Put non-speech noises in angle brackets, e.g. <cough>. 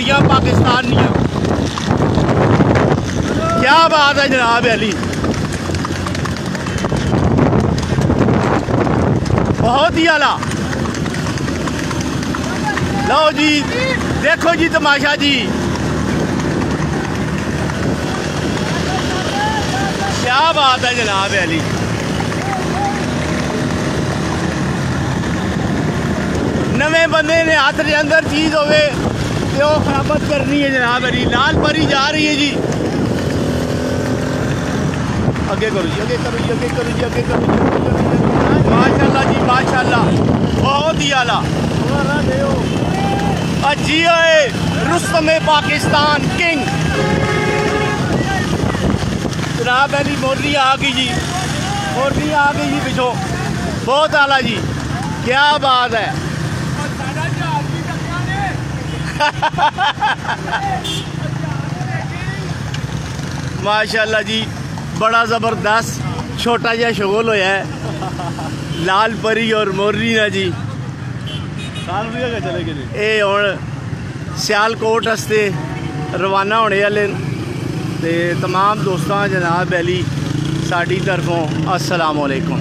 घोड़ियाँ पाकिस्तान क्या बात है जनाब अली। बहुत ही आला। लो जी, देखो जी तमाशा जी। क्या बात है जनाब अली। नवे बंदे ने हाथ के अंदर, चीज़ हो खराबत करनी है जनाब अली लाल परी जा रही है जी। अगे करो जी अगे करो जी अगे करो जी अगे करो जी माशाल्लाह जी, माशाल्लाह। बहुत ही आला। जी रुस्तम पाकिस्तान किंग। जनाब अली मोरनी आ गई जी। मोरनी आ गई जी पिछो। बहुत आला जी। क्या बात है। <laughs> माशाल्लाह जी बड़ा ज़बरदस्त छोटा जहा शगोल हो है। लाल परी और मोरनी ना जी। ए हूँ सियालकोट रस्ते रवाना होने वाले ते तमाम दोस्तों जनाब अली साड़ी तरफों असलकुम